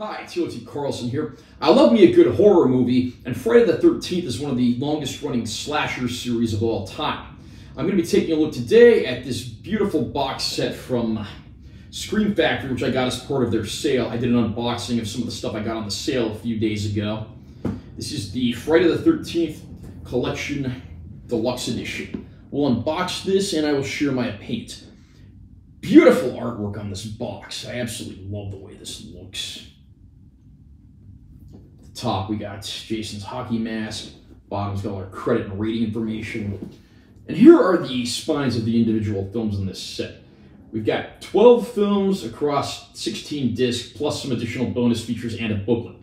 Hi, T.O.T. Carlson here. I love me a good horror movie, and Friday the 13th is one of the longest running slasher series of all time. I'm going to be taking a look today at this beautiful box set from Scream Factory, which I got as part of their sale. I did an unboxing of some of the stuff I got on the sale a few days ago. This is the Friday the 13th Collection Deluxe Edition. We'll unbox this and I will share my opinion. Beautiful artwork on this box. I absolutely love the way this looks top, we got Jason's hockey mask. Bottom's got all our credit and rating information. And here are the spines of the individual films in this set. We've got 12 films across 16 discs, plus some additional bonus features and a booklet.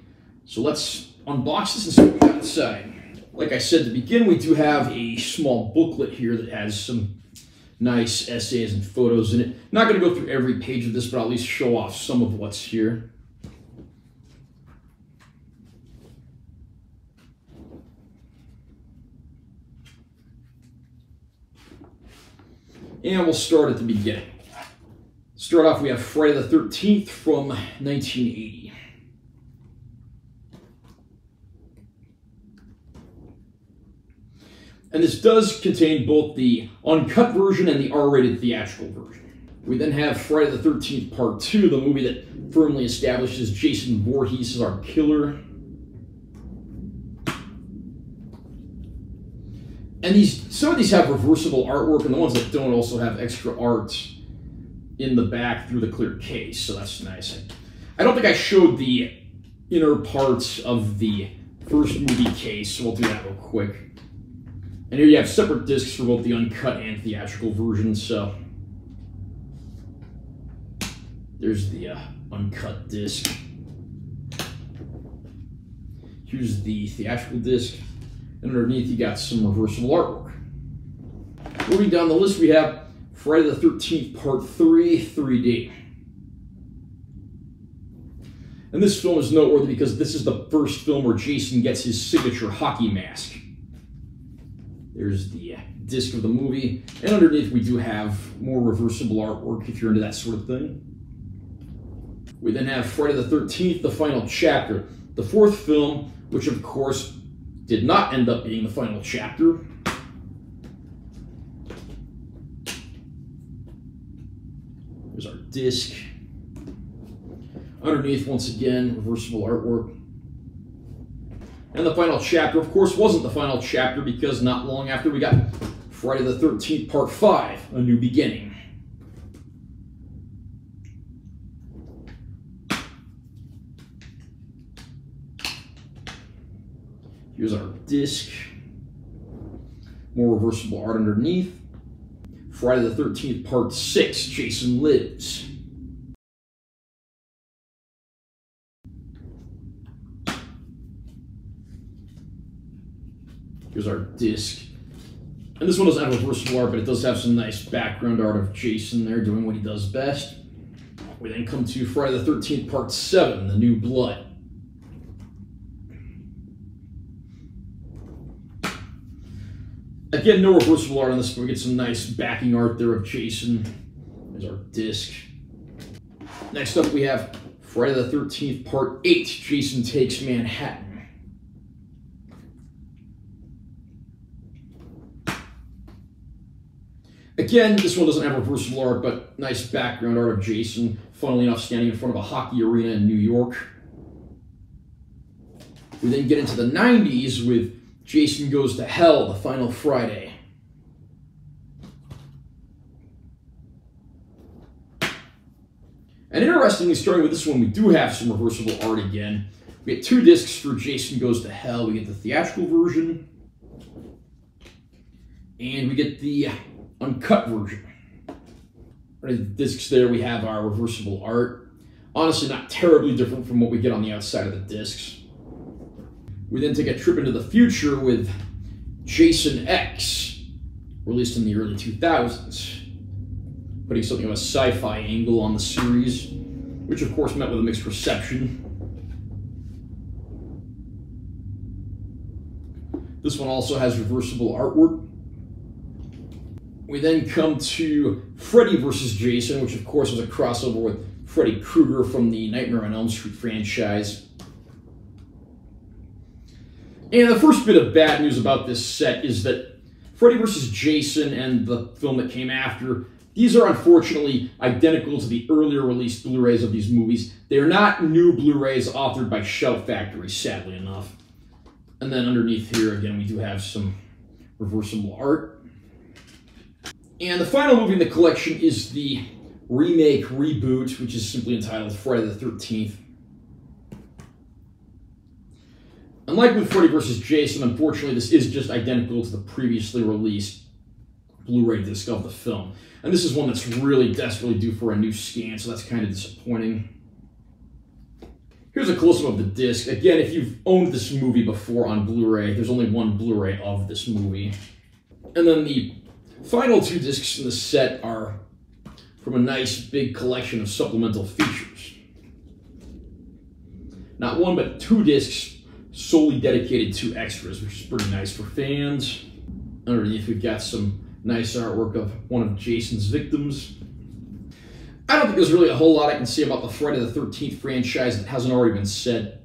So let's unbox this and see what we got inside. Like I said to begin, we do have a small booklet here that has some nice essays and photos in it. Not going to go through every page of this, but I'll at least show off some of what's here. And we'll start at the beginning. Start off, we have Friday the 13th from 1980. And this does contain both the uncut version and the R-rated theatrical version. We then have Friday the 13th Part 2, the movie that firmly establishes Jason Voorhees as our killer. And these, some of these have reversible artwork, and the ones that don't also have extra art in the back through the clear case, so that's nice. I don't think I showed the inner parts of the first movie case, so we'll do that real quick. And here you have separate discs for both the uncut and theatrical versions, so there's the uh, uncut disc. Here's the theatrical disc. And underneath, you got some reversible artwork. Moving down the list, we have Friday the 13th, Part 3, 3D. And this film is noteworthy because this is the first film where Jason gets his signature hockey mask. There's the uh, disc of the movie. And underneath, we do have more reversible artwork if you're into that sort of thing. We then have Friday the 13th, the final chapter. The fourth film, which of course did not end up being the final chapter. There's our disc. Underneath, once again, reversible artwork. And the final chapter, of course, wasn't the final chapter because not long after we got Friday the 13th, Part 5, A New Beginning. Here's our disc. More reversible art underneath. Friday the 13th, Part 6, Jason Lives. Here's our disc. And this one doesn't have reversible art, but it does have some nice background art of Jason there doing what he does best. We then come to Friday the 13th, Part 7, The New Blood. Again, no reversible art on this, but we get some nice backing art there of Jason. There's our disc. Next up, we have Friday the 13th, Part 8, Jason Takes Manhattan. Again, this one doesn't have reversible art, but nice background art of Jason, funnily enough, standing in front of a hockey arena in New York. We then get into the 90s with Jason Goes to Hell, the final Friday. And interestingly, starting with this one, we do have some reversible art again. We get two discs for Jason Goes to Hell. We get the theatrical version, and we get the uncut version. Right, The discs there, we have our reversible art. Honestly, not terribly different from what we get on the outside of the discs. We then take a trip into the future with Jason X, released in the early 2000s, putting something of a sci-fi angle on the series, which of course met with a mixed reception. This one also has reversible artwork. We then come to Freddy vs. Jason, which of course was a crossover with Freddy Krueger from the Nightmare on Elm Street franchise. And the first bit of bad news about this set is that Freddy vs. Jason and the film that came after, these are unfortunately identical to the earlier released Blu-rays of these movies. They are not new Blu-rays authored by Shout Factory, sadly enough. And then underneath here, again, we do have some reversible art. And the final movie in the collection is the remake reboot, which is simply entitled Friday the 13th. Unlike with Freddy vs. Jason, unfortunately, this is just identical to the previously released Blu-ray disc of the film. And this is one that's really desperately due for a new scan, so that's kind of disappointing. Here's a close-up of the disc. Again, if you've owned this movie before on Blu-ray, there's only one Blu-ray of this movie. And then the final two discs in the set are from a nice big collection of supplemental features. Not one, but two discs solely dedicated to extras, which is pretty nice for fans. Underneath, we've got some nice artwork of one of Jason's victims. I don't think there's really a whole lot I can say about the Friday the 13th franchise that hasn't already been said.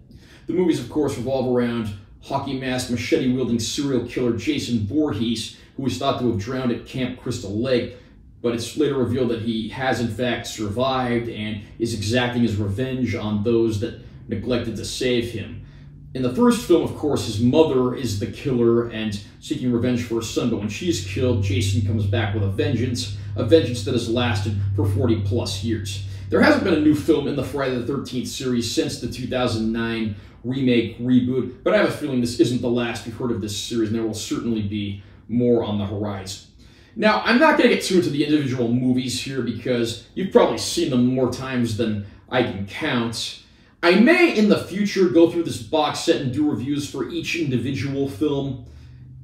The movies, of course, revolve around hockey mask, machete wielding serial killer Jason Voorhees, who is thought to have drowned at Camp Crystal Lake, but it's later revealed that he has in fact survived and is exacting his revenge on those that neglected to save him. In the first film, of course, his mother is the killer and seeking revenge for her son, but when she's killed, Jason comes back with a vengeance, a vengeance that has lasted for 40 plus years. There hasn't been a new film in the Friday the 13th series since the 2009 remake reboot, but I have a feeling this isn't the last we've heard of this series, and there will certainly be more on the horizon. Now, I'm not going to get too into the individual movies here because you've probably seen them more times than I can count. I may in the future go through this box set and do reviews for each individual film,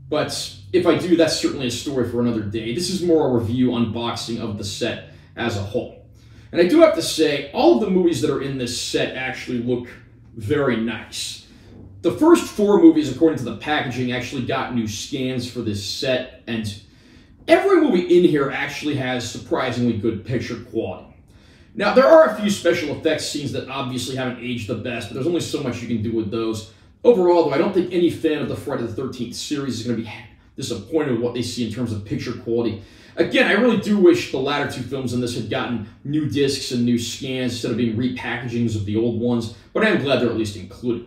but if I do, that's certainly a story for another day. This is more a review unboxing of the set as a whole. And I do have to say, all of the movies that are in this set actually look very nice. The first four movies, according to the packaging, actually got new scans for this set, and every movie in here actually has surprisingly good picture quality. Now, there are a few special effects scenes that obviously haven't aged the best, but there's only so much you can do with those. Overall, though, I don't think any fan of the Friday the 13th series is going to be disappointed with what they see in terms of picture quality. Again, I really do wish the latter two films in this had gotten new discs and new scans instead of being repackagings of the old ones, but I am glad they're at least included.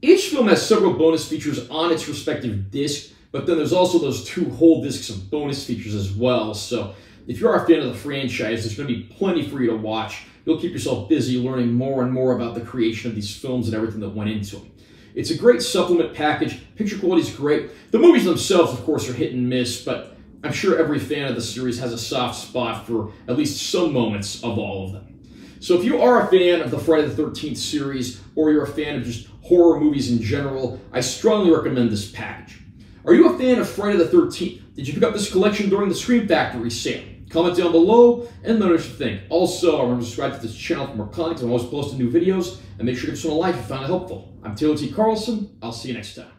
Each film has several bonus features on its respective disc, but then there's also those two whole discs of bonus features as well, so if you are a fan of the franchise, there's going to be plenty for you to watch. You'll keep yourself busy learning more and more about the creation of these films and everything that went into them. It's a great supplement package. Picture quality is great. The movies themselves, of course, are hit and miss, but I'm sure every fan of the series has a soft spot for at least some moments of all of them. So if you are a fan of the Friday the 13th series, or you're a fan of just horror movies in general, I strongly recommend this package. Are you a fan of Friday the 13th? Did you pick up this collection during the Scream Factory sale? Comment down below and let us know what you think. Also, I remember to subscribe to this channel for more content. I'm always posting new videos. And make sure to give one a like if you found it helpful. I'm Taylor T. Carlson. I'll see you next time.